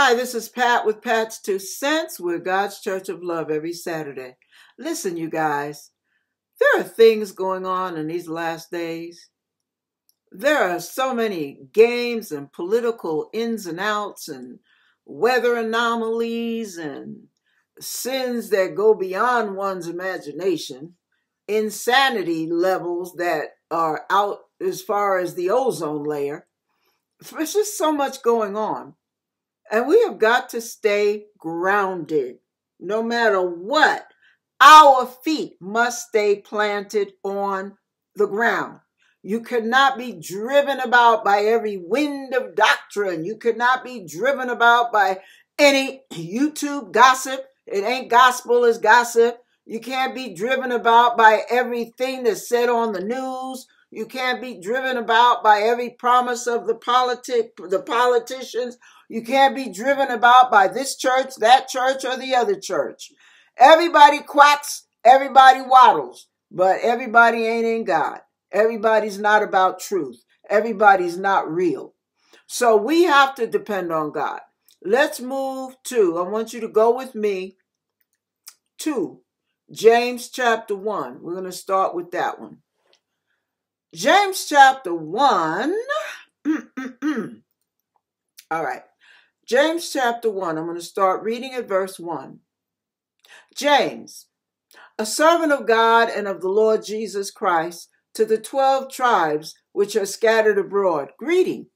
Hi, this is Pat with Pat's Two Cents. We're God's Church of Love every Saturday. Listen, you guys, there are things going on in these last days. There are so many games and political ins and outs and weather anomalies and sins that go beyond one's imagination, insanity levels that are out as far as the ozone layer. There's just so much going on. And we have got to stay grounded no matter what. Our feet must stay planted on the ground. You cannot be driven about by every wind of doctrine. You cannot be driven about by any YouTube gossip. It ain't gospel, it's gossip. You can't be driven about by everything that's said on the news. You can't be driven about by every promise of the politic, the politicians you can't be driven about by this church, that church, or the other church. Everybody quacks, everybody waddles, but everybody ain't in God. Everybody's not about truth. Everybody's not real. So we have to depend on God. Let's move to, I want you to go with me to James chapter 1. We're going to start with that one. James chapter 1. All right. James chapter 1, I'm going to start reading at verse 1. James, a servant of God and of the Lord Jesus Christ, to the twelve tribes which are scattered abroad, greeting.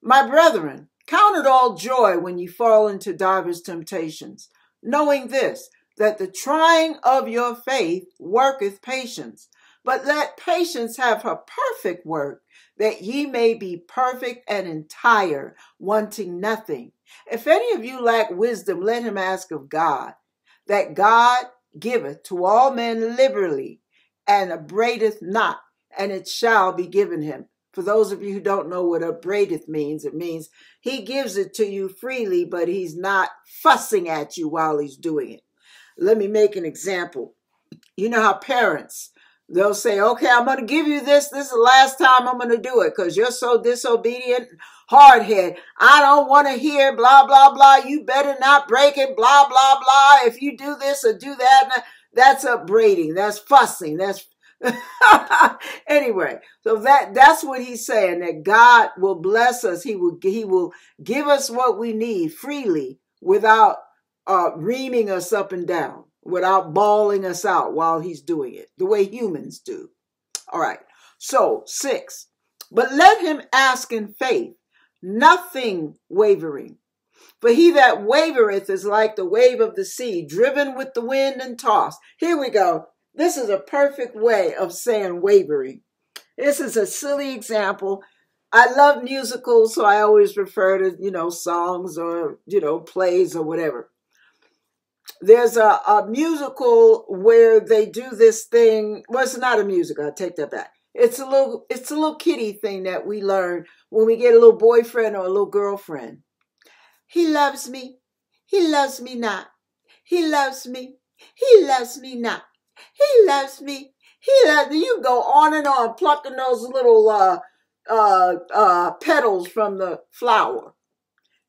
My brethren, count it all joy when ye fall into divers temptations, knowing this, that the trying of your faith worketh patience. But let patience have her perfect work, that ye may be perfect and entire, wanting nothing. If any of you lack wisdom, let him ask of God, that God giveth to all men liberally, and upbraideth not, and it shall be given him. For those of you who don't know what upbraideth means, it means he gives it to you freely, but he's not fussing at you while he's doing it. Let me make an example. You know how parents, They'll say, okay, I'm going to give you this. This is the last time I'm going to do it because you're so disobedient, hard head. I don't want to hear blah, blah, blah. You better not break it, blah, blah, blah. If you do this or do that, that's upbraiding. That's fussing. That's anyway, so that that's what he's saying that God will bless us. He will he will give us what we need freely without uh, reaming us up and down without bawling us out while he's doing it, the way humans do. All right. So, six, but let him ask in faith, nothing wavering. For he that wavereth is like the wave of the sea, driven with the wind and tossed. Here we go. This is a perfect way of saying wavering. This is a silly example. I love musicals, so I always refer to, you know, songs or, you know, plays or whatever there's a, a musical where they do this thing. Well, it's not a musical. I take that back. It's a little, it's a little kitty thing that we learn when we get a little boyfriend or a little girlfriend. He loves me. He loves me not. He loves me. He loves me not. He loves me. He loves me. You go on and on plucking those little uh, uh, uh, petals from the flower.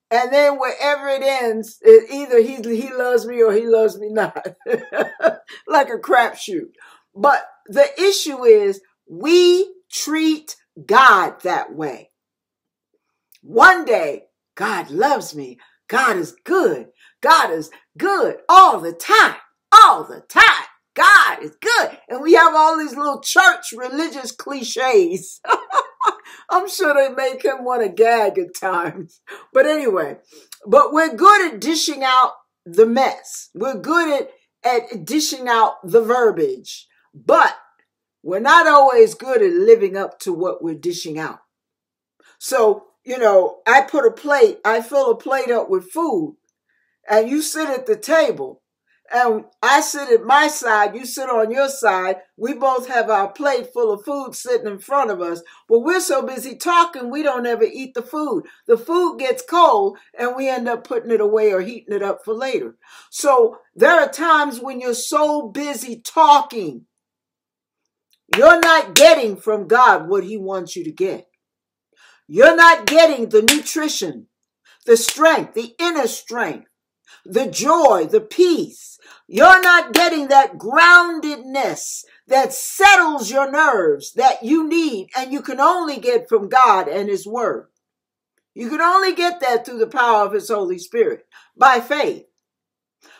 And then wherever it ends, it either he he loves me or he loves me not, like a crapshoot. But the issue is we treat God that way. One day, God loves me. God is good. God is good all the time, all the time. God is good. And we have all these little church religious cliches. I'm sure they make him want to gag at times. But anyway, but we're good at dishing out the mess. We're good at, at dishing out the verbiage. But we're not always good at living up to what we're dishing out. So, you know, I put a plate, I fill a plate up with food, and you sit at the table and I sit at my side, you sit on your side. We both have our plate full of food sitting in front of us, but we're so busy talking, we don't ever eat the food. The food gets cold and we end up putting it away or heating it up for later. So there are times when you're so busy talking, you're not getting from God what He wants you to get. You're not getting the nutrition the strength, the inner strength, the joy, the peace. You're not getting that groundedness that settles your nerves that you need and you can only get from God and His Word. You can only get that through the power of His Holy Spirit by faith.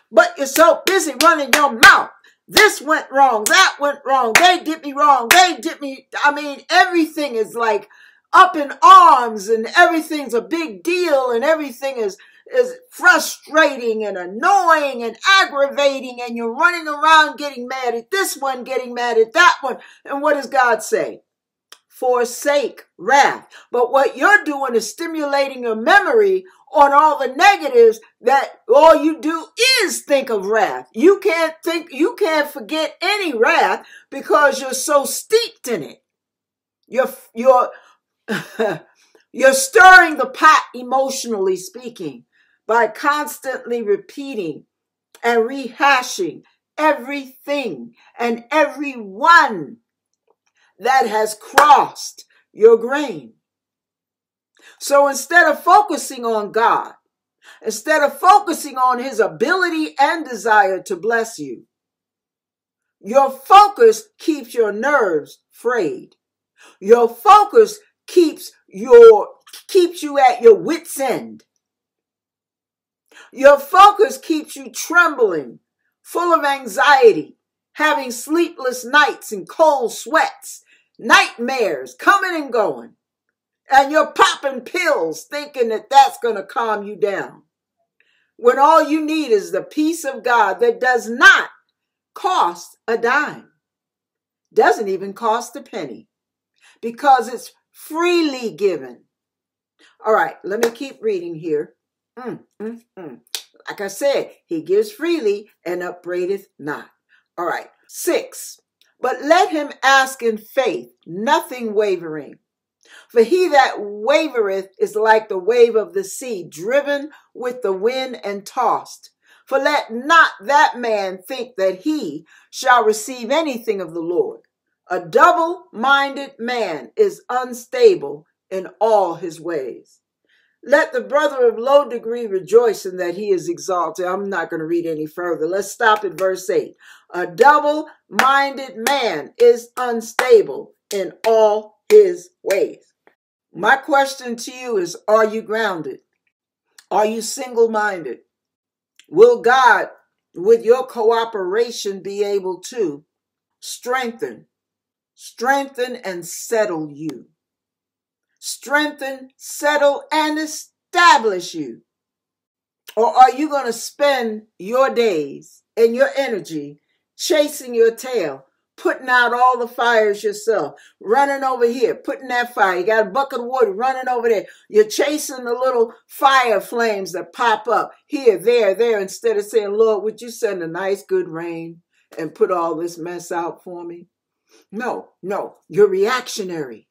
But you're so busy running your mouth. This went wrong. That went wrong. They did me wrong. They did me. I mean, everything is like up in arms and everything's a big deal and everything is is frustrating and annoying and aggravating and you're running around getting mad at this one, getting mad at that one. And what does God say? Forsake wrath. But what you're doing is stimulating your memory on all the negatives that all you do is think of wrath. You can't think, you can't forget any wrath because you're so steeped in it. You're, you're, you're stirring the pot emotionally speaking by constantly repeating and rehashing everything and everyone that has crossed your grain. So instead of focusing on God, instead of focusing on his ability and desire to bless you, your focus keeps your nerves frayed. Your focus keeps your keeps you at your wits end. Your focus keeps you trembling, full of anxiety, having sleepless nights and cold sweats, nightmares coming and going. And you're popping pills thinking that that's going to calm you down. When all you need is the peace of God that does not cost a dime, doesn't even cost a penny, because it's freely given. All right, let me keep reading here. Mm, mm, mm. Like I said, he gives freely and upbraideth not. All right. Six. But let him ask in faith, nothing wavering. For he that wavereth is like the wave of the sea, driven with the wind and tossed. For let not that man think that he shall receive anything of the Lord. A double minded man is unstable in all his ways. Let the brother of low degree rejoice in that he is exalted. I'm not going to read any further. Let's stop at verse 8. A double minded man is unstable in all his ways. My question to you is Are you grounded? Are you single minded? Will God, with your cooperation, be able to strengthen, strengthen, and settle you? Strengthen, settle, and establish you? Or are you going to spend your days and your energy chasing your tail, putting out all the fires yourself, running over here, putting that fire? You got a bucket of wood running over there. You're chasing the little fire flames that pop up here, there, there, instead of saying, Lord, would you send a nice, good rain and put all this mess out for me? No, no, you're reactionary.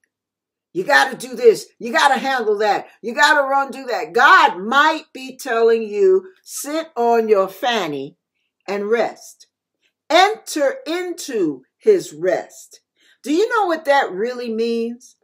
You got to do this. You got to handle that. You got to run, do that. God might be telling you, sit on your fanny and rest. Enter into his rest. Do you know what that really means?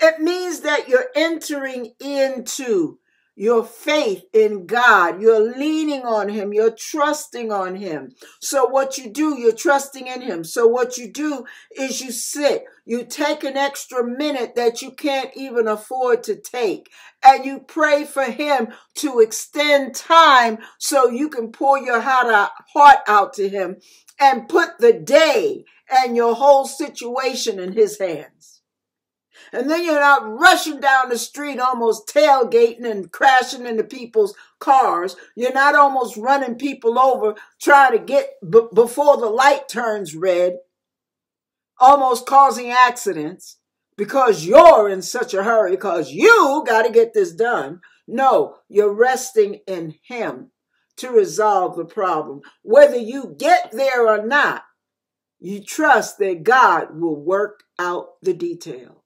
It means that you're entering into your faith in God. You're leaning on Him. You're trusting on Him. So what you do, you're trusting in Him. So what you do is you sit. You take an extra minute that you can't even afford to take and you pray for Him to extend time so you can pour your heart out to Him and put the day and your whole situation in His hands. And then you're not rushing down the street almost tailgating and crashing into people's cars. You're not almost running people over trying to get b- before the light turns red, almost causing accidents because you're in such a hurry because you got to get this done. No, you're resting in Him to resolve the problem. Whether you get there or not, you trust that God will work out the details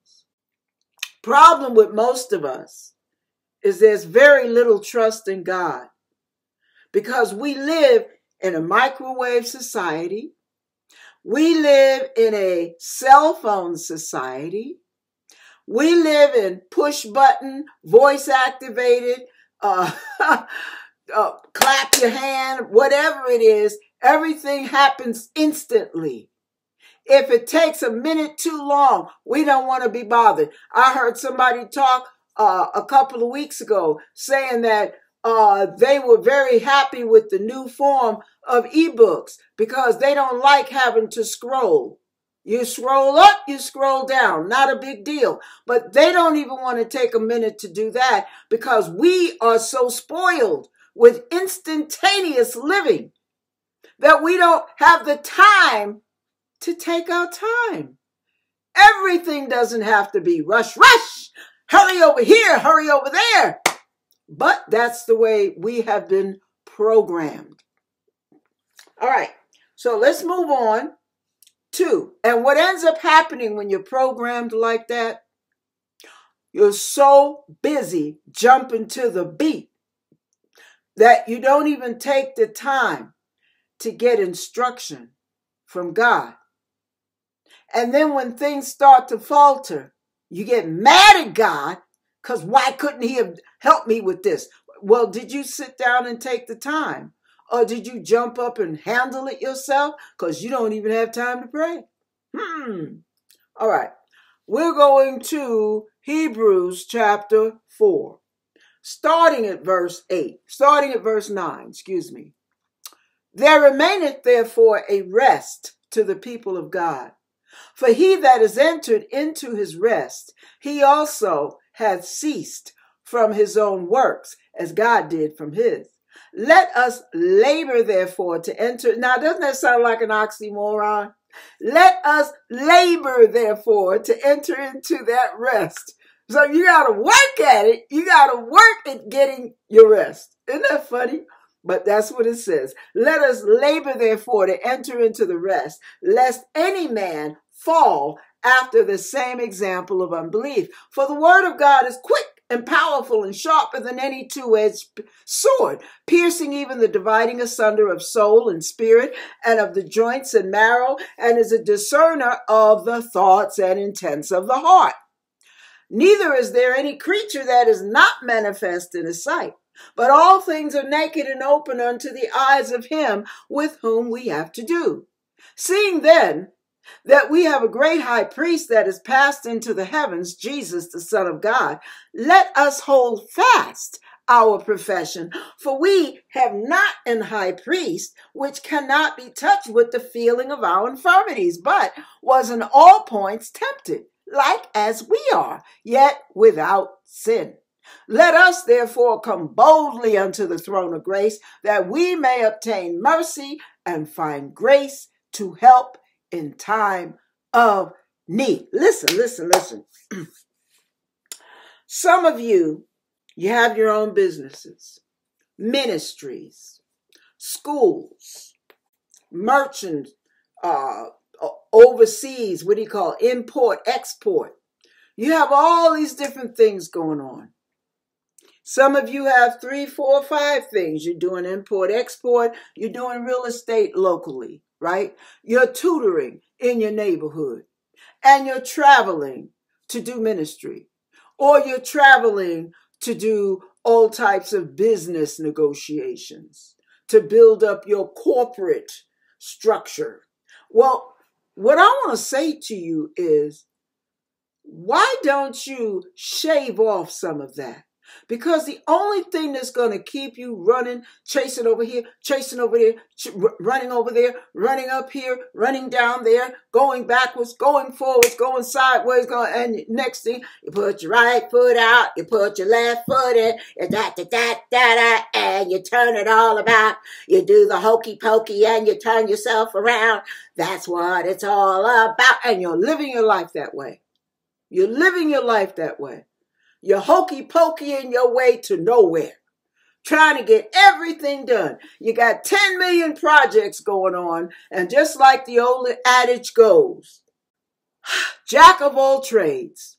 problem with most of us is there's very little trust in God because we live in a microwave society. We live in a cell phone society. We live in push button, voice activated, uh, uh, clap your hand, whatever it is, everything happens instantly. If it takes a minute too long, we don't want to be bothered. I heard somebody talk uh, a couple of weeks ago saying that uh, they were very happy with the new form of ebooks because they don't like having to scroll. You scroll up, you scroll down, not a big deal. But they don't even want to take a minute to do that because we are so spoiled with instantaneous living that we don't have the time to take our time. Everything doesn't have to be rush, rush, hurry over here, hurry over there. But that's the way we have been programmed. All right, so let's move on to, and what ends up happening when you're programmed like that, you're so busy jumping to the beat that you don't even take the time to get instruction from God. And then when things start to falter, you get mad at God because why couldn't He have helped me with this? Well, did you sit down and take the time? Or did you jump up and handle it yourself? Because you don't even have time to pray. Hmm. All right. We're going to Hebrews chapter 4, starting at verse 8, starting at verse 9, excuse me. There remaineth therefore a rest to the people of God. For he that is entered into his rest, he also hath ceased from his own works, as God did from his. Let us labor, therefore, to enter. Now, doesn't that sound like an oxymoron? Let us labor, therefore, to enter into that rest. So you got to work at it. You got to work at getting your rest. Isn't that funny? But that's what it says. Let us labor, therefore, to enter into the rest, lest any man fall after the same example of unbelief. For the word of God is quick and powerful and sharper than any two-edged sword, piercing even the dividing asunder of soul and spirit and of the joints and marrow, and is a discerner of the thoughts and intents of the heart. Neither is there any creature that is not manifest in his sight. But all things are naked and open unto the eyes of him with whom we have to do. Seeing then that we have a great high priest that is passed into the heavens, Jesus, the Son of God, let us hold fast our profession. For we have not an high priest which cannot be touched with the feeling of our infirmities, but was in all points tempted, like as we are, yet without sin. Let us therefore come boldly unto the throne of grace that we may obtain mercy and find grace to help in time of need. Listen, listen, listen. Some of you, you have your own businesses, ministries, schools, merchant, uh, overseas, what do you call it? import, export. You have all these different things going on. Some of you have three, four, five things. You're doing import, export. You're doing real estate locally, right? You're tutoring in your neighborhood and you're traveling to do ministry or you're traveling to do all types of business negotiations to build up your corporate structure. Well, what I want to say to you is, why don't you shave off some of that? Because the only thing that's going to keep you running, chasing over here, chasing over there, ch- running over there, running up here, running down there, going backwards, going forwards, going sideways, going, and next thing, you put your right foot out, you put your left foot in, and da da da da da, and you turn it all about. You do the hokey pokey and you turn yourself around. That's what it's all about. And you're living your life that way. You're living your life that way. You're hokey pokey in your way to nowhere, trying to get everything done. You got 10 million projects going on, and just like the old adage goes, jack of all trades,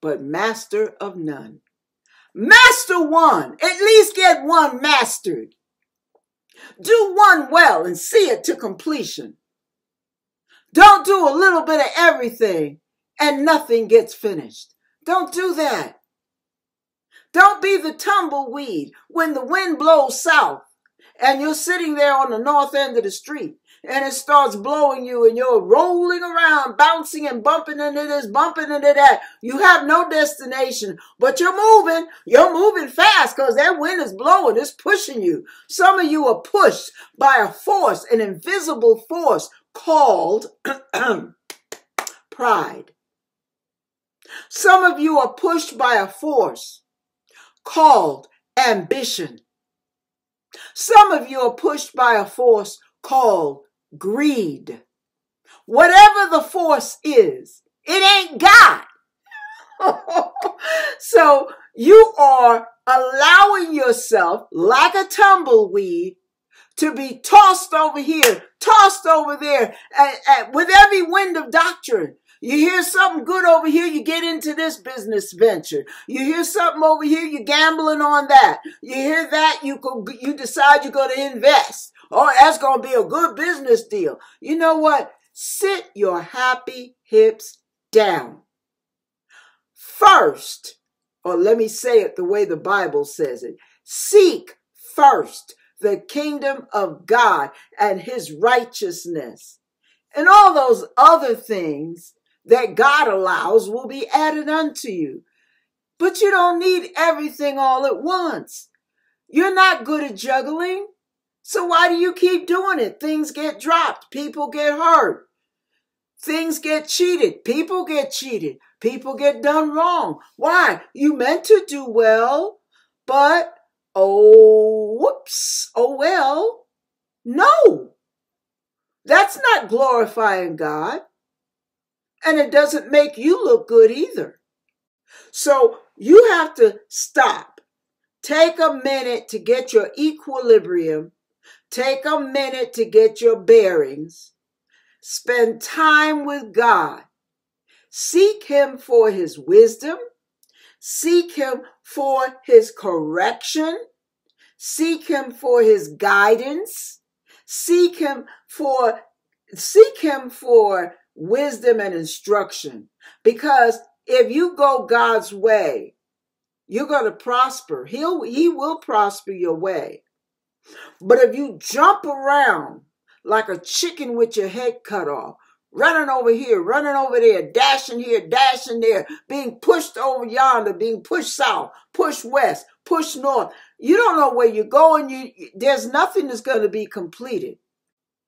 but master of none. Master one, at least get one mastered. Do one well and see it to completion. Don't do a little bit of everything and nothing gets finished. Don't do that. Don't be the tumbleweed when the wind blows south and you're sitting there on the north end of the street and it starts blowing you and you're rolling around, bouncing and bumping into this, bumping into that. You have no destination, but you're moving. You're moving fast because that wind is blowing. It's pushing you. Some of you are pushed by a force, an invisible force called pride. Some of you are pushed by a force called ambition. Some of you are pushed by a force called greed. Whatever the force is, it ain't God. so you are allowing yourself, like a tumbleweed, to be tossed over here, tossed over there, and, and with every wind of doctrine. You hear something good over here, you get into this business venture. You hear something over here, you're gambling on that. You hear that, you go, you decide you're going to invest. Oh, that's going to be a good business deal. You know what? Sit your happy hips down. First, or let me say it the way the Bible says it seek first the kingdom of God and his righteousness. And all those other things that God allows will be added unto you. But you don't need everything all at once. You're not good at juggling. So why do you keep doing it? Things get dropped. People get hurt. Things get cheated. People get cheated. People get done wrong. Why? You meant to do well, but oh, whoops, oh well. No. That's not glorifying God and it doesn't make you look good either. So you have to stop. Take a minute to get your equilibrium. Take a minute to get your bearings. Spend time with God. Seek Him for His wisdom. Seek Him for His correction. Seek Him for His guidance. Seek Him for, seek Him for wisdom and instruction. Because if you go God's way, you're going to prosper. He'll, he will prosper your way. But if you jump around like a chicken with your head cut off, running over here, running over there, dashing here, dashing there, being pushed over yonder, being pushed south, pushed west, pushed north. You don't know where you're going. You, there's nothing that's going to be completed.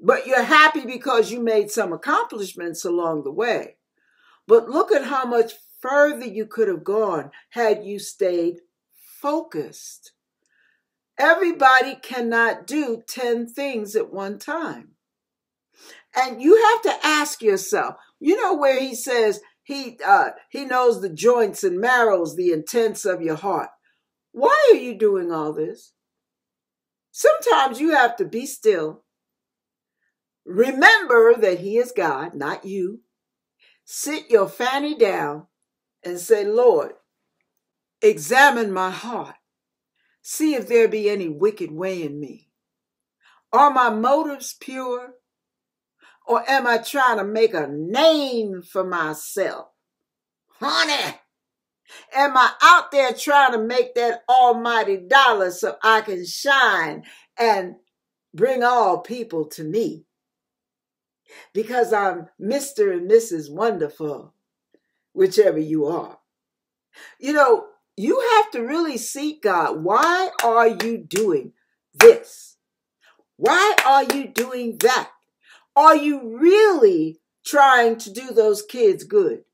But you're happy because you made some accomplishments along the way. But look at how much further you could have gone had you stayed focused. Everybody cannot do 10 things at one time. And you have to ask yourself, you know where he says he uh, he knows the joints and marrows, the intents of your heart. Why are you doing all this? Sometimes you have to be still Remember that He is God, not you. Sit your fanny down and say, Lord, examine my heart. See if there be any wicked way in me. Are my motives pure? Or am I trying to make a name for myself? Honey, am I out there trying to make that almighty dollar so I can shine and bring all people to me? Because I'm Mr. and Mrs. Wonderful, whichever you are. You know, you have to really seek God. Why are you doing this? Why are you doing that? Are you really trying to do those kids good?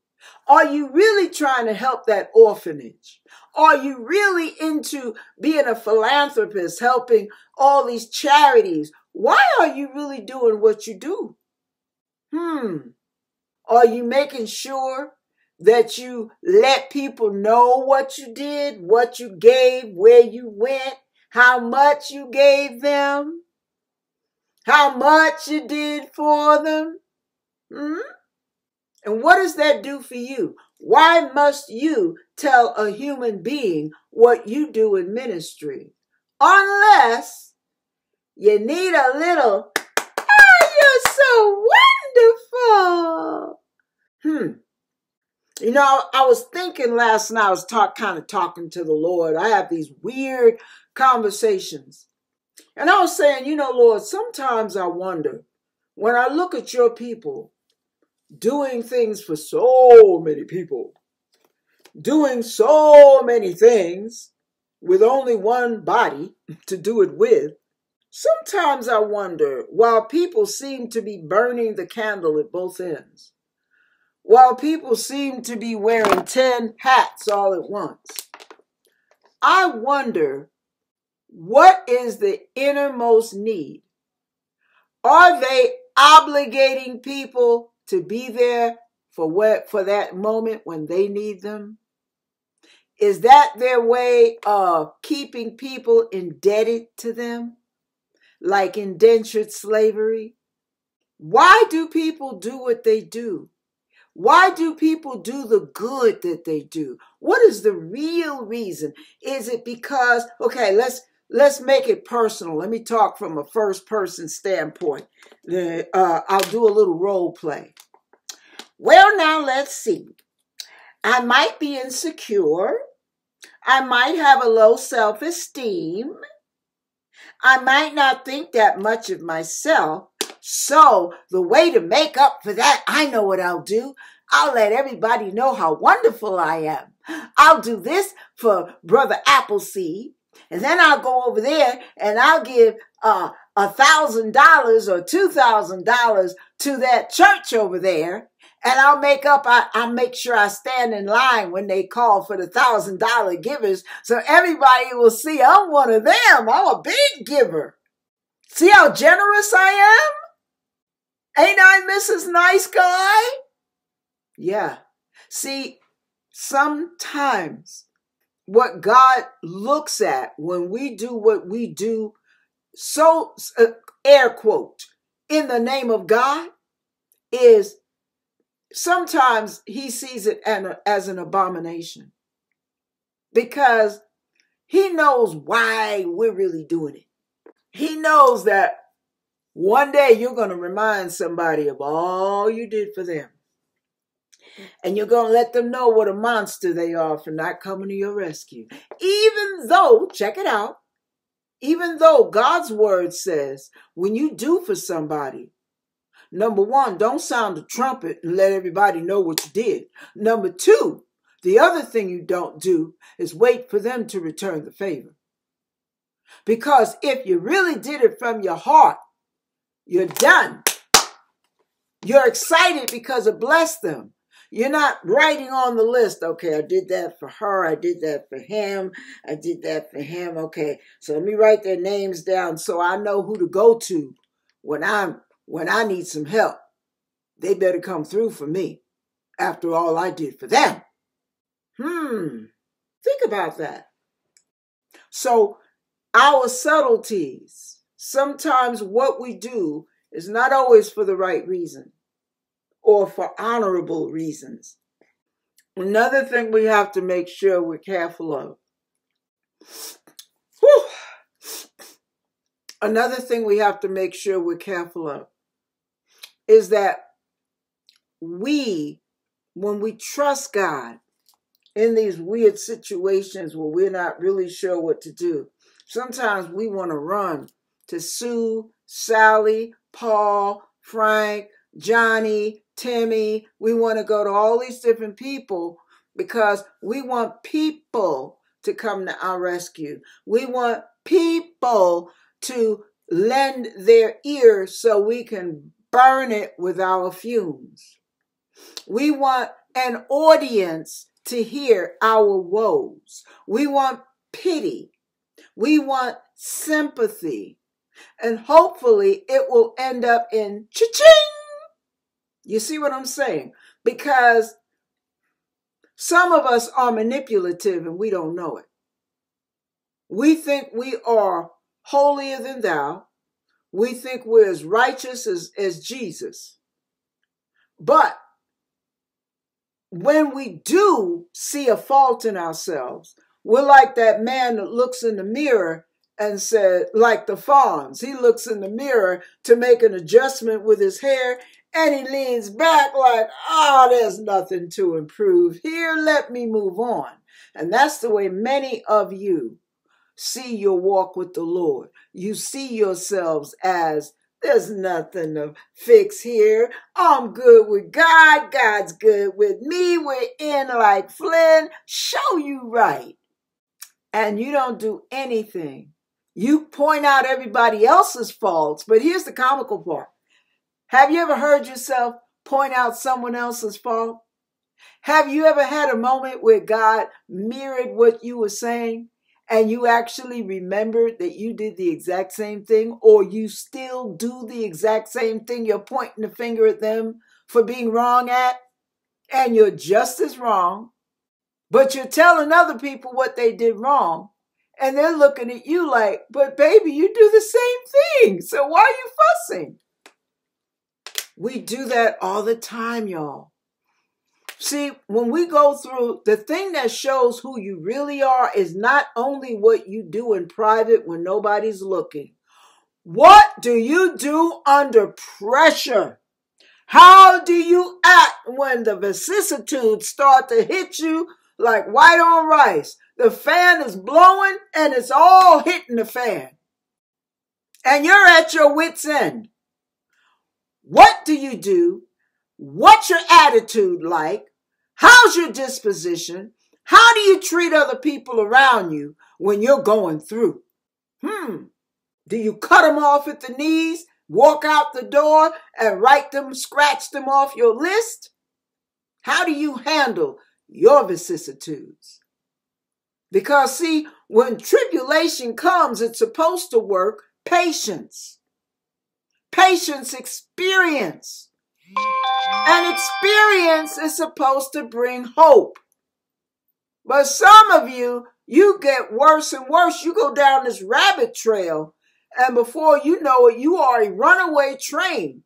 Are you really trying to help that orphanage? Are you really into being a philanthropist, helping all these charities? Why are you really doing what you do? Hmm. Are you making sure that you let people know what you did, what you gave, where you went, how much you gave them, how much you did for them? Hmm? And what does that do for you? Why must you tell a human being what you do in ministry? Unless you need a little, ah, you're so wonderful. Hmm. You know, I was thinking last night, I was talk, kind of talking to the Lord. I have these weird conversations. And I was saying, you know, Lord, sometimes I wonder when I look at your people doing things for so many people, doing so many things with only one body to do it with, sometimes I wonder while people seem to be burning the candle at both ends, while people seem to be wearing 10 hats all at once, I wonder what is the innermost need? Are they obligating people to be there for what for that moment when they need them? Is that their way of keeping people indebted to them? Like indentured slavery? Why do people do what they do? Why do people do the good that they do? What is the real reason? Is it because, okay, let's let's make it personal. Let me talk from a first person standpoint. Uh, I'll do a little role play. Well, now let's see. I might be insecure. I might have a low self esteem. I might not think that much of myself. So, the way to make up for that, I know what I'll do. I'll let everybody know how wonderful I am. I'll do this for Brother Appleseed. And then I'll go over there and I'll give uh, a thousand dollars or two thousand dollars to that church over there and I'll make up, I, I'll make sure I stand in line when they call for the thousand dollar givers so everybody will see I'm one of them. I'm a big giver. See how generous I am? Ain't I Mrs. Nice Guy? Yeah. See, sometimes what God looks at when we do what we do, so uh, air quote, in the name of God, is sometimes he sees it as an abomination because he knows why we're really doing it. He knows that one day you're going to remind somebody of all you did for them. And you're going to let them know what a monster they are for not coming to your rescue. Even though, check it out, even though God's word says when you do for somebody, Number one, don't sound the trumpet and let everybody know what you did. Number two, the other thing you don't do is wait for them to return the favor. Because if you really did it from your heart, you're done. You're excited because it blessed them. You're not writing on the list, okay, I did that for her, I did that for him, I did that for him. Okay, so let me write their names down so I know who to go to when I'm when I need some help, they better come through for me after all I did for them. Hmm, think about that. So, our subtleties, sometimes what we do is not always for the right reason or for honorable reasons. Another thing we have to make sure we're careful of. Whew. Another thing we have to make sure we're careful of is that we, when we trust God in these weird situations where we're not really sure what to do, sometimes we want to run to Sue, Sally, Paul, Frank, Johnny, Timmy. We want to go to all these different people because we want people to come to our rescue. We want people to lend their ear so we can burn it with our fumes. We want an audience to hear our woes. We want pity. We want sympathy. And hopefully it will end up in cha-ching. You see what I'm saying? Because some of us are manipulative and we don't know it. We think we are holier than thou we think we're as righteous as, as Jesus. But when we do see a fault in ourselves, we're like that man that looks in the mirror and said, like the Fonz, he looks in the mirror to make an adjustment with his hair and he leans back like, oh, there's nothing to improve here. Let me move on. And that's the way many of you see your walk with the Lord. You see yourselves as there's nothing to fix here. I'm good with God. God's good with me. We're in like Flynn. Show you right. And you don't do anything. You point out everybody else's faults. But here's the comical part. Have you ever heard yourself point out someone else's fault? Have you ever had a moment where God mirrored what you were saying? And you actually remember that you did the exact same thing, or you still do the exact same thing you're pointing the finger at them for being wrong at, and you're just as wrong, but you're telling other people what they did wrong, and they're looking at you like, but baby, you do the same thing, so why are you fussing? We do that all the time, y'all. See, when we go through, the thing that shows who you really are is not only what you do in private when nobody's looking. What do you do under pressure? How do you act when the vicissitudes start to hit you like white on rice? The fan is blowing and it's all hitting the fan. And you're at your wits' end. What do you do? What's your attitude like? How's your disposition? How do you treat other people around you when you're going through? Hmm. Do you cut them off at the knees, walk out the door, and write them, scratch them off your list? How do you handle your vicissitudes? Because, see, when tribulation comes, it's supposed to work patience. Patience experience. And experience is supposed to bring hope. But some of you, you get worse and worse. You go down this rabbit trail, and before you know it, you are a runaway train.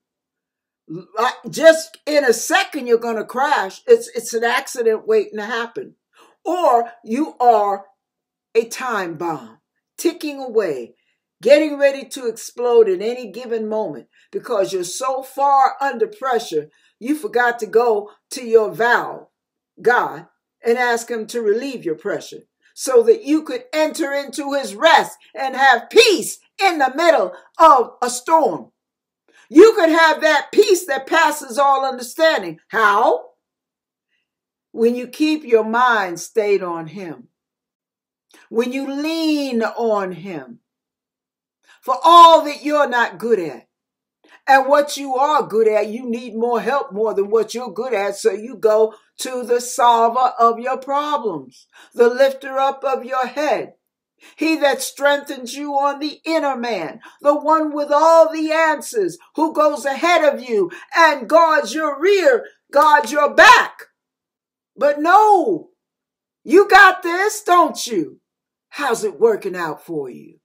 Just in a second, you're going to crash. It's, it's an accident waiting to happen. Or you are a time bomb ticking away, getting ready to explode at any given moment because you're so far under pressure, you forgot to go to your vow, God, and ask Him to relieve your pressure so that you could enter into His rest and have peace in the middle of a storm. You could have that peace that passes all understanding. How? When you keep your mind stayed on Him. When you lean on Him for all that you're not good at. And what you are good at, you need more help more than what you're good at. So you go to the solver of your problems, the lifter up of your head. He that strengthens you on the inner man, the one with all the answers, who goes ahead of you and guards your rear, guards your back. But no, you got this, don't you? How's it working out for you?